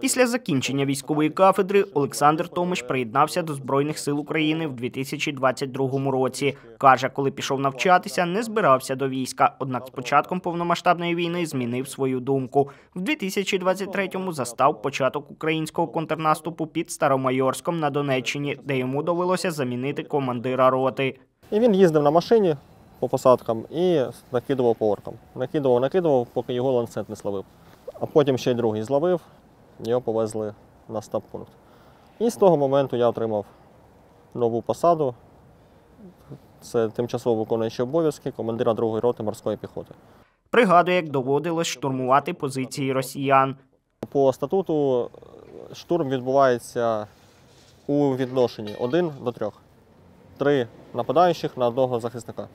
Після закінчення військової кафедри Олександр Томиш приєднався до Збройних сил України в 2022 році. Каже, коли пішов навчатися, не збирався до війська. Однак з початком повномасштабної війни змінив свою думку. В 2023-му застав початок українського контрнаступу під Старомайорськом на Донеччині, де йому довелося замінити командира роти. І він їздив на машині по посадкам і накидував по оркам. Накидував, накидував, поки його ланцет не словив. А потім ще й другий зловив, його повезли на стаб-пункт. І з того моменту я отримав нову посаду. Це тимчасово виконуючий обов'язки командира другої роти морської піхоти. Пригадує, як доводилось штурмувати позиції росіян. По статуту е, штурм відбувається у відношенні 1 до 3. Три нападаючих на одного захисника.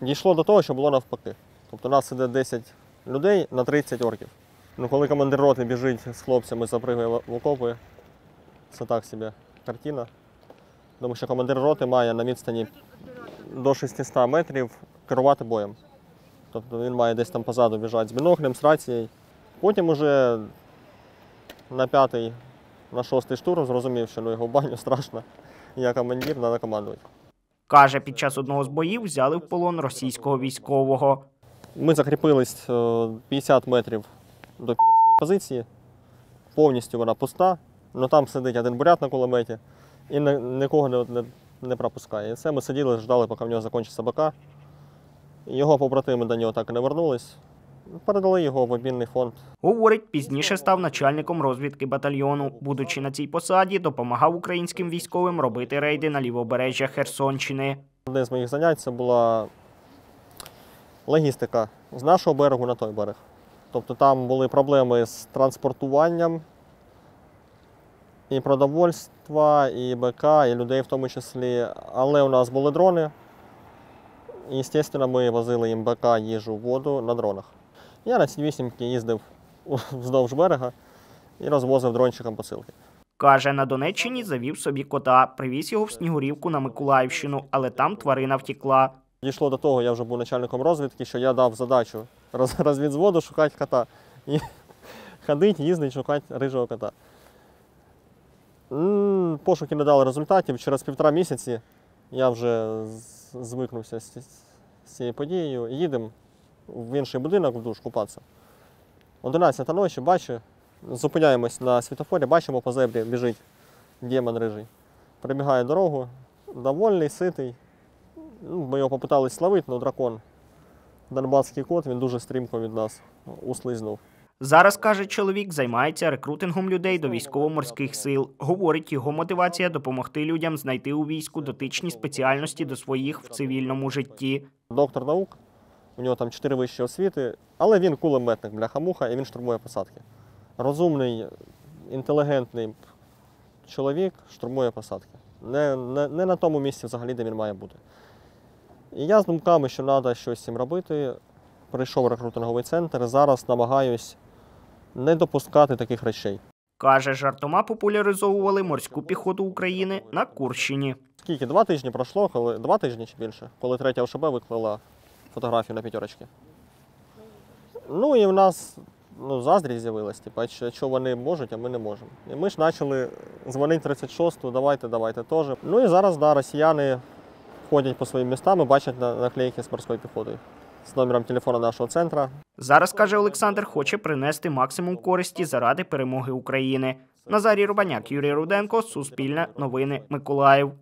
Дійшло до того, що було навпаки. Тобто у нас іде 10 людей на 30 орків. Ну, коли командир роти біжить з хлопцями, запригує в окопи, це так собі картина. Тому що командир роти має на відстані до 600 метрів керувати боєм. Тобто він має десь там позаду біжати з біноклем, з рацією. Потім уже на п'ятий, на шостий штурм зрозумів, що ну його в баню страшно. Я командир, треба командувати. Каже, під час одного з боїв взяли в полон російського військового. Ми закріпились е, 50 метрів до підерської позиції. Повністю вона пуста, але там сидить один бурят на кулеметі і нікого не, не, не пропускає. І це ми сиділи, ждали, поки в нього закінчиться БК. Його побратими до нього так і не вернулись. Передали його в обмінний фонд Говорить, пізніше став начальником розвідки батальйону. Будучи на цій посаді, допомагав українським військовим робити рейди на лівобережжя Херсонщини. Одне з моїх занять це була логістика з нашого берегу на той берег. Тобто там були проблеми з транспортуванням і продовольства, і БК, і людей в тому числі. Але у нас були дрони. І, звісно, ми возили їм БК, їжу, воду на дронах. Я на ці вісімки їздив вздовж берега і розвозив дрончиком посилки. Каже, на Донеччині завів собі кота, привіз його в Снігурівку на Миколаївщину, але там тварина втікла. Дійшло до того, я вже був начальником розвідки, що я дав задачу роз- розвідзводу шукати кота. І ходить, їздить, шукати рижого кота. Пошуки не дали результатів. Через півтора місяці я вже звикнувся з, цією подією. Їдемо в інший будинок в душ купатися. 11 ночі, бачу, зупиняємось на світофорі, бачимо по зебрі біжить демон рижий. Перебігає дорогу, довольний, ситий. Ми його попитались словити, але дракон. Донбаський кот, він дуже стрімко від нас услизнув. Зараз каже чоловік, займається рекрутингом людей до військово-морських сил. Говорить, його мотивація допомогти людям знайти у війську дотичні спеціальності до своїх в цивільному житті. Доктор наук, у нього там чотири вищі освіти, але він кулеметник, бляха-муха, і він штурмує посадки. Розумний, інтелігентний чоловік штурмує посадки. Не, не, не на тому місці взагалі, де він має бути. І я з думками, що треба щось з цим робити, прийшов в рекрутинговий центр. Зараз намагаюсь не допускати таких речей. Каже, жартома популяризовували морську піхоту України на Курщині. Скільки? Два тижні пройшло, коли два тижні чи більше, коли третя ОШБ виклала фотографію на п'ятерочки. Ну і в нас ну, заздрість з'явилась, типу, що, що вони можуть, а ми не можемо. І ми ж почали дзвонити 36-ту, давайте, давайте теж. Ну і зараз, да, росіяни ходять по своїм містам і бачать наклейки з морською піхотою з номером телефону нашого центру. Зараз, каже Олександр, хоче принести максимум користі заради перемоги України. Назарій Рубаняк, Юрій Руденко, Суспільне, Новини, Миколаїв.